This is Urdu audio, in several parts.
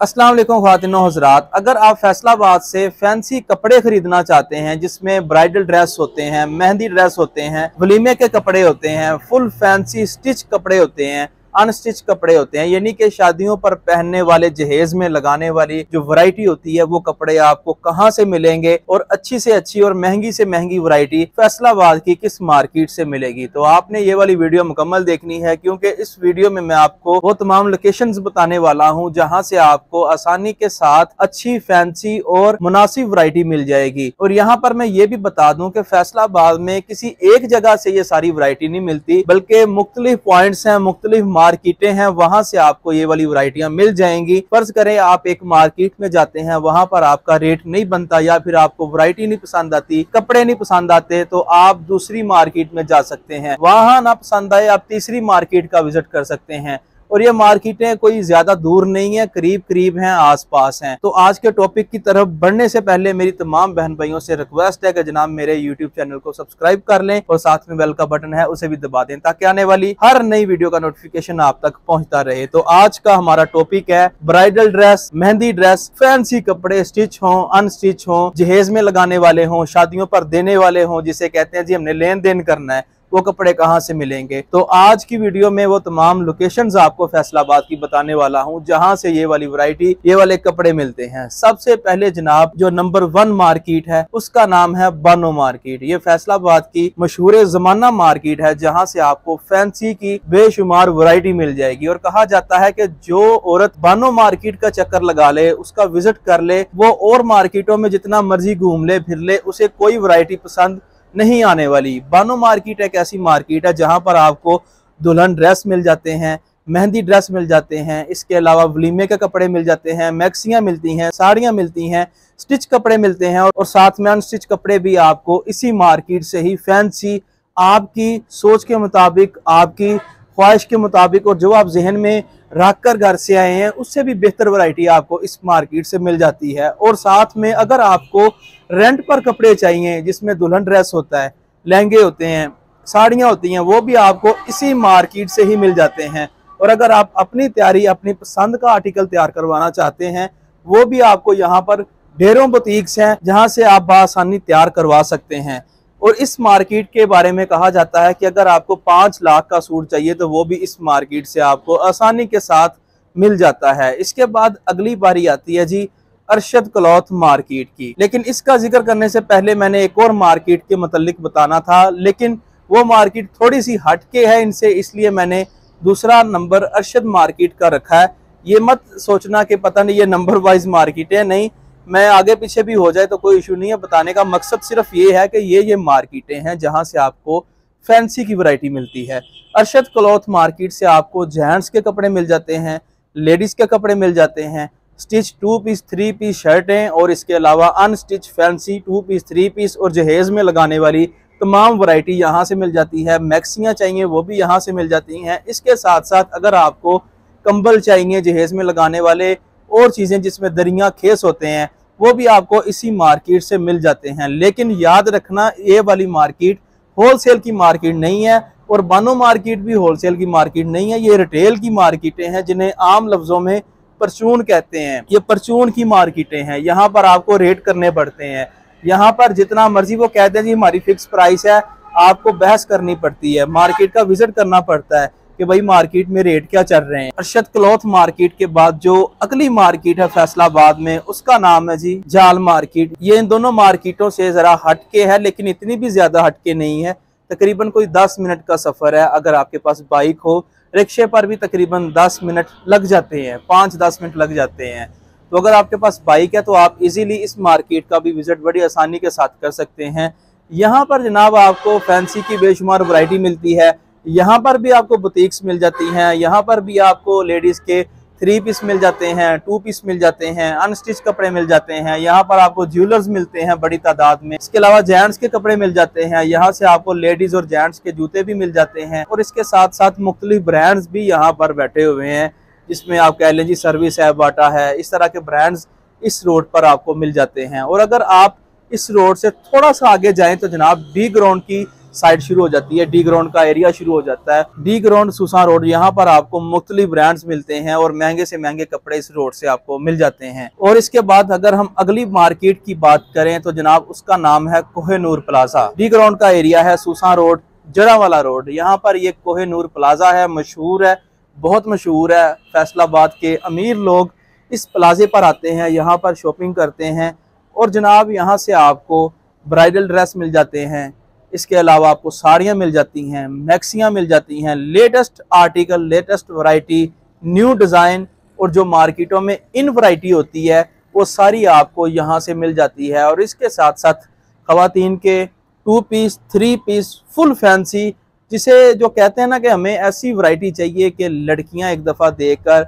السلام علیکم خواتین و حضرات، اگر آپ فیصلہ آباد سے فینسی کپڑے خریدنا چاہتے ہیں، جس میں برائڈل ڈریس ہوتے ہیں، مہندی ڈریس ہوتے ہیں، ولیمے کے کپڑے ہوتے ہیں فل فینسی سٹچ کپڑے ہوتے ہیں ان سٹچ کپڑے ہوتے ہیں یعنی کہ شادیوں پر پہننے والے جہیز میں لگانے والی جو ورائٹی ہوتی ہے، وہ کپڑے آپ کو کہاں سے ملیں گے؟ اور اچھی سے اچھی اور مہنگی سے مہنگی ورائٹی فیصلہ آباد کی کس مارکیٹ سے ملے گی؟ تو آپ نے یہ والی ویڈیو مکمل دیکھنی ہے، کیونکہ اس ویڈیو میں میں آپ کو وہ تمام لوکیشنز بتانے والا ہوں، جہاں سے آپ کو آسانی کے ساتھ اچھی فینسی اور مناسب ورائٹی مل جائے گی۔ اور یہاں پر میں یہ بھی بتا دوں کہ فیصلہ آباد میں کسی ایک جگہ سے یہ ساری ورائٹی نہیں ملتی، بلکہ مختلف پوائنٹس ہیں، مختلف مارکیٹیں ہیں، وہاں سے آپ کو یہ والی ورائٹیاں مل جائیں گی۔ فرض کریں آپ ایک مارکیٹ میں جاتے ہیں، وہاں پر آپ کا ریٹ نہیں بنتا یا پھر آپ کو ورائٹی نہیں پسند آتی، کپڑے نہیں پسند آتے، تو آپ دوسری مارکیٹ میں جا سکتے ہیں۔ وہاں نہ پسند آئے، آپ تیسری مارکیٹ کا وزٹ کر سکتے ہیں۔ اور یہ مارکیٹیں کوئی زیادہ دور نہیں ہیں، قریب قریب ہیں، آس پاس ہیں۔ تو آج کے ٹاپک کی طرف بڑھنے سے پہلے میری تمام بہن بھائیوں سے ریکویسٹ ہے کہ جناب میرے یوٹیوب چینل کو سبسکرائب کر لیں اور ساتھ میں بیل کا بٹن ہے، اسے بھی دبا دیں تاکہ آنے والی ہر نئی ویڈیو کا نوٹیفیکیشن آپ تک پہنچتا رہے۔ تو آج کا ہمارا ٹاپک ہے bridal dress mehndi dress fancy کپڑے سٹچ ہوں ان سٹچ ہوں، جہیز میں لگانے والے ہوں، شادیوں پر دینے والے ہوں، جسے کہتے ہیں جی ہم نے لین دین کرنا ہے۔ وہ کپڑے کہاں سے ملیں گے؟ تو آج کی ویڈیو میں وہ تمام لوکیشنز آپ کو فیصلہ آباد کی بتانے والا ہوں، جہاں سے یہ والی ورائٹی یہ والے کپڑے ملتے ہیں۔ سب سے پہلے جناب جو نمبر ون مارکیٹ ہے، اس کا نام ہے بانو مارکیٹ یہ فیصلہ آباد کی مشہور زمانہ مارکیٹ ہے، جہاں سے آپ کو فینسی کی بے شمار ورائٹی مل جائے گی۔ اور کہا جاتا ہے کہ جو عورت بانو مارکیٹ کا چکر لگا لے، اس کا وزٹ کر لے، وہ اور مارکیٹوں میں جتنا مرضی گھوم لے، پھر لے، اسے کوئی ورائٹی پسند نہیں آنے والی۔ بانو مارکیٹ ایک ایسی مارکیٹ ہے جہاں پر آپ کو دلہن ڈریس مل جاتے ہیں، مہندی ڈریس مل جاتے ہیں، اس کے علاوہ ولیمے کے کپڑے مل جاتے ہیں، میکسیاں ملتی ہیں، ساڑیاں ملتی ہیں، سٹچ کپڑے ملتے ہیں اور ساتھ میں ان سٹچ کپڑے بھی آپ کو اسی مارکیٹ سے ہی فینسی آپ کی سوچ کے مطابق، آپ کی خواہش کے مطابق اور جو آپ ذہن میں رکھ کر گھر سے آئے ہیں، اس سے بھی بہتر ورائٹی آپ کو اس مارکیٹ سے مل جاتی ہے۔ اور ساتھ میں اگر آپ کو رینٹ پر کپڑے چاہیے، جس میں دلہن ڈریس ہوتا ہے، لہنگے ہوتے ہیں، ساڑیاں ہوتی ہیں، وہ بھی آپ کو اسی مارکیٹ سے ہی مل جاتے ہیں۔ اور اگر آپ اپنی تیاری، اپنی پسند کا آرٹیکل تیار کروانا چاہتے ہیں، وہ بھی آپ کو یہاں پر ڈھیروں بوتیکس ہیں، جہاں سے آپ بآسانی تیار کروا سکتے ہیں۔ اور اس مارکیٹ کے بارے میں کہا جاتا ہے کہ اگر آپ کو پانچ لاکھ کا سوٹ چاہیے، تو وہ بھی اس مارکیٹ سے آپ کو آسانی کے ساتھ مل جاتا ہے۔ اس کے بعد اگلی باری آتی ہے جی ارشد کلوتھ مارکیٹ کی۔ لیکن اس کا ذکر کرنے سے پہلے میں نے ایک اور مارکیٹ کے متعلق بتانا تھا، لیکن وہ مارکیٹ تھوڑی سی ہٹ کے ہے ان سے، اس لیے میں نے دوسرا نمبر ارشد مارکیٹ کا رکھا ہے۔ یہ مت سوچنا کہ پتہ نہیں یہ نمبر وائز مارکیٹ ہے، نہیں، میں آگے پیچھے بھی ہو جائے تو کوئی ایشو نہیں ہے۔ بتانے کا مقصد صرف یہ ہے کہ یہ یہ مارکیٹیں ہیں جہاں سے آپ کو فینسی کی ورائٹی ملتی ہے۔ ارشد کلوتھ مارکیٹ سے آپ کو جینٹس کے کپڑے مل جاتے ہیں، لیڈیز کے کپڑے مل جاتے ہیں۔ Stitch two piece, three piece شرٹیں اور اس کے علاوہ unstitch fancy two piece three piece اور جہیز میں لگانے والی تمام ورائٹی یہاں سے مل جاتی ہے۔ میکسیاں چاہیے، وہ بھی یہاں سے مل جاتی ہیں۔ اس کے ساتھ ساتھ اگر آپ کو کمبل چاہیے جہیز میں لگانے والے اور چیزیں جس میں دریاں کھیس ہوتے ہیں، وہ بھی آپ کو اسی مارکیٹ سے مل جاتے ہیں۔ لیکن یاد رکھنا، یہ والی مارکیٹ ہول سیل کی مارکیٹ نہیں ہے اور بانو مارکیٹ بھی ہول سیل کی مارکیٹ نہیں ہے۔ یہ ریٹیل کی مارکیٹیں ہیں جنہیں عام لفظوں میں پرچون کہتے ہیں، یہ پرچون کی مارکیٹیں ہیں، یہاں پر آپ کو ریٹ کرنے پڑتے ہیں۔ یہاں پر جتنا مرضی وہ کہتے ہیں جی ہماری فکس پرائس ہے، آپ کو بحث کرنی پڑتی ہے۔ مارکیٹ کا وزٹ کرنا پڑتا ہے کہ بھائی مارکیٹ میں ریٹ کیا چل رہے ہیں۔ ارشد کلوتھ مارکیٹ کے بعد جو اگلی مارکیٹ ہے فیصلہ آباد میں، اس کا نام ہے جی جال مارکیٹ۔ یہ ان دونوں مارکیٹوں سے ذرا ہٹ کے ہے، لیکن اتنی بھی زیادہ ہٹ کے نہیں ہے۔ تقریباً کوئی دس منٹ کا سفر ہے۔ اگر آپ کے پاس بائک ہو رکشے پر بھی تقریباً دس منٹ لگ جاتے ہیں، پانچ دس منٹ لگ جاتے ہیں۔ تو اگر آپ کے پاس بائک ہے تو آپ ایزیلی اس مارکیٹ کا بھی وزٹ بڑی آسانی کے ساتھ کر سکتے ہیں۔ یہاں پر جناب آپ کو فینسی کی بے شمار ورائٹی ملتی ہے۔ یہاں پر بھی آپ کو بوتیکس مل جاتی ہیں، یہاں پر بھی آپ کو لیڈیز کے تھری پیس مل جاتے ہیں ٹو پیس مل جاتے ہیں ان سٹچ کپڑے مل جاتے ہیں، یہاں پر آپ کو جیولرز ملتے ہیں بڑی تعداد میں۔ اس کے علاوہ جینٹس کے کپڑے مل جاتے ہیں، یہاں سے آپ کو لیڈیز اور جینٹس کے جوتے بھی مل جاتے ہیں۔ اور اس کے ساتھ ساتھ مختلف برانڈز بھی یہاں پر بیٹھے ہوئے ہیں، جس میں آپ کہہ لیں جی سروس ہے باٹا ہے، اس طرح کے برانڈز اس روڈ پر آپ کو مل جاتے ہیں۔ اور اگر آپ اس روڈ سے تھوڑا سا آگے جائیں تو جناب بی گراؤنڈ کی سائٹ شروع ہو جاتی ہے، ڈی گراؤنڈ کا ایریا شروع ہو جاتا ہے۔ ڈی گراؤنڈ سوسان روڈ، یہاں پر آپ کو مختلف برانڈز ملتے ہیں اور مہنگے سے مہنگے کپڑے اس روڈ سے آپ کو مل جاتے ہیں۔ اور اس کے بعد اگر ہم اگلی مارکیٹ کی بات کریں تو جناب اس کا نام ہے Koh Noor plaza. D ground کا ایریا ہے سوسان روڈ جڑا والا روڈ۔ یہاں پر یہ کوہ نور پلازا ہے، مشہور ہے، بہت مشہور ہے۔ فیصل آباد کے امیر لوگ اس پلازے پر آتے ہیں، یہاں پر شاپنگ کرتے ہیں۔ اور جناب یہاں سے آپ کو برائڈل ڈریس مل جاتے ہیں۔ اس کے علاوہ آپ کو ساڑیاں مل جاتی ہیں، میکسیاں مل جاتی ہیں latest article latest variety new design اور جو مارکیٹوں میں ان ورائٹی ہوتی ہے، وہ ساری آپ کو یہاں سے مل جاتی ہے اور اس کے ساتھ ساتھ خواتین کے two piece three piece full fancy جسے جو کہتے ہیں نا کہ ہمیں ایسی ورائٹی چاہیے کہ لڑکیاں ایک دفعہ دیکھ کر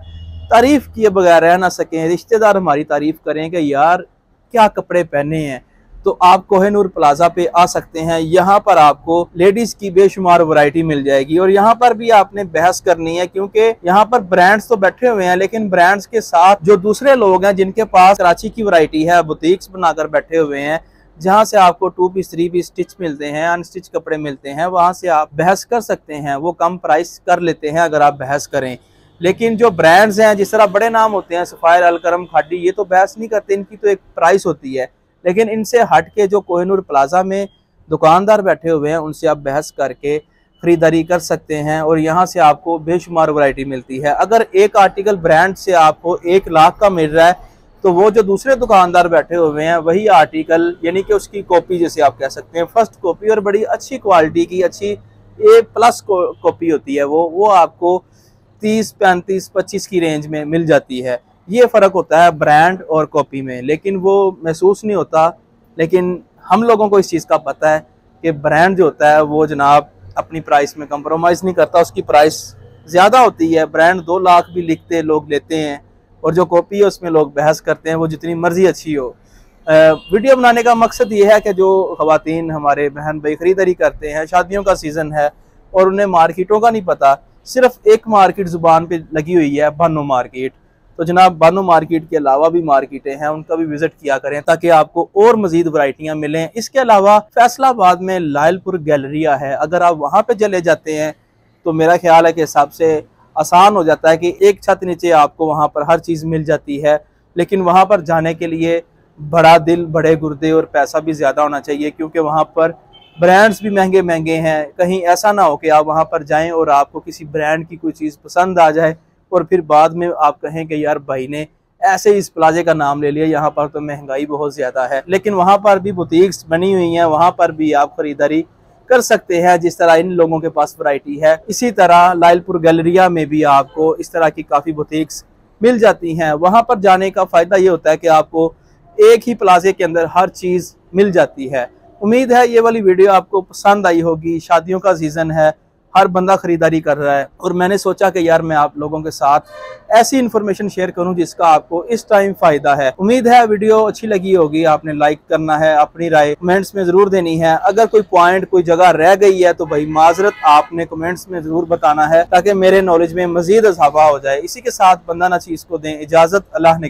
تعریف کیے بغیر رہ نہ سکیں، رشتہ دار ہماری تعریف کریں کہ یار کیا کپڑے پہنے ہیں تو آپ کوہ نور پلازا پہ آ سکتے ہیں۔ یہاں پر آپ کو لیڈیز کی بے شمار ورائٹی مل جائے گی اور یہاں پر بھی آپ نے بحث کرنی ہے کیونکہ یہاں پر برانڈز تو بیٹھے ہوئے ہیں لیکن برانڈز کے ساتھ جو دوسرے لوگ ہیں جن کے پاس کراچی کی ورائٹی ہے، بوتیکس بنا کر بیٹھے ہوئے ہیں، جہاں سے آپ کو two piece three piece stitch ملتے ہیں ان سٹچ کپڑے ملتے ہیں، وہاں سے آپ بحث کر سکتے ہیں، وہ کم پرائس کر لیتے ہیں اگر آپ بحث کریں۔ لیکن جو برانڈز ہیں، جس طرح بڑے نام ہوتے ہیں، سفائر، الکرم، کھاڈی، یہ تو بحث نہیں کرتے، ان کی تو ایک پرائس ہوتی ہے۔ لیکن ان سے ہٹ کے جو کوہ نور پلازا میں دکاندار بیٹھے ہوئے ہیں، ان سے آپ بحث کر کے خریداری کر سکتے ہیں اور یہاں سے آپ کو بے شمار ورائٹی ملتی ہے۔ اگر ایک آرٹیکل برانڈ سے آپ کو ایک لاکھ کا مل رہا ہے، تو وہ جو دوسرے دکاندار بیٹھے ہوئے ہیں، وہی آرٹیکل یعنی کہ اس کی کاپی جیسے آپ کہہ سکتے ہیں فرسٹ کاپی اور بڑی اچھی کوالٹی کی، اچھی اے پلس کاپی ہوتی ہے وہ وہ آپ کو تیس پینتیس پچیس کی رینج میں مل جاتی ہے۔ یہ فرق ہوتا ہے برانڈ اور کاپی میں، لیکن وہ محسوس نہیں ہوتا۔ لیکن ہم لوگوں کو اس چیز کا پتہ ہے کہ برانڈ جو ہوتا ہے وہ جناب اپنی پرائس میں کمپرومائز نہیں کرتا، اس کی پرائس زیادہ ہوتی ہے۔ برانڈ دو لاکھ بھی لکھتے، لوگ لیتے ہیں اور جو کاپی ہے اس میں لوگ بحث کرتے ہیں، وہ جتنی مرضی اچھی ہو۔ ویڈیو بنانے کا مقصد یہ ہے کہ جو خواتین ہمارے بہن بھائی خریداری کرتے ہیں، شادیوں کا سیزن ہے اور انہیں مارکیٹوں کا نہیں پتا صرف ایک مارکیٹ زبان پہ لگی ہوئی ہے، بانو مارکیٹ تو جناب بانو مارکیٹ کے علاوہ بھی مارکیٹیں ہیں، ان کا بھی وزٹ کیا کریں تاکہ آپ کو اور مزید ورائٹیاں ملیں۔ اس کے علاوہ فیصل آباد میں لائل پور گیلریا ہے۔ اگر آپ وہاں پہ چلے جاتے ہیں تو میرا خیال ہے کہ حساب سے آسان ہو جاتا ہے کہ ایک چھت نیچے آپ کو وہاں پر ہر چیز مل جاتی ہے۔ لیکن وہاں پر جانے کے لیے بڑا دل، بڑے گردے اور پیسہ بھی زیادہ ہونا چاہیے، کیونکہ وہاں پر برانڈز بھی مہنگے مہنگے ہیں۔ کہیں ایسا نہ ہو کہ آپ وہاں پر جائیں اور آپ کو کسی برانڈ کی کوئی چیز پسند آ جائے۔ اور پھر بعد میں آپ کہیں کہ یار بھائی نے ایسے ہی اس پلازے کا نام لے لیا، یہاں پر تو مہنگائی بہت زیادہ ہے۔ لیکن وہاں پر بھی بوتیکس بنی ہوئی ہیں، وہاں پر بھی آپ خریداری کر سکتے ہیں۔ جس طرح ان لوگوں کے پاس ورائٹی ہے، اسی طرح لائل پور گیلریا میں بھی آپ کو اس طرح کی کافی بوتیکس مل جاتی ہیں۔ وہاں پر جانے کا فائدہ یہ ہوتا ہے کہ آپ کو ایک ہی پلازے کے اندر ہر چیز مل جاتی ہے۔ امید ہے یہ والی ویڈیو آپ کو پسند آئی ہوگی۔ شادیوں کا سیزن ہے۔ ہر بندہ خریداری کر رہا ہے اور میں نے سوچا کہ یار میں آپ لوگوں کے ساتھ ایسی انفارمیشن شیئر کروں جس کا آپ کو اس ٹائم فائدہ ہے۔ امید ہے ویڈیو اچھی لگی ہوگی، آپ نے لائک کرنا ہے، اپنی رائے کمنٹس میں ضرور دینی ہے۔ اگر کوئی پوائنٹ کوئی جگہ رہ گئی ہے تو بھائی معذرت، آپ نے کمنٹس میں ضرور بتانا ہے تاکہ میرے نالج میں مزید اضافہ ہو جائے۔ اسی کے ساتھ بندہ نہ چیز کو دیں، اجازت، اللہ نے